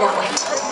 know it.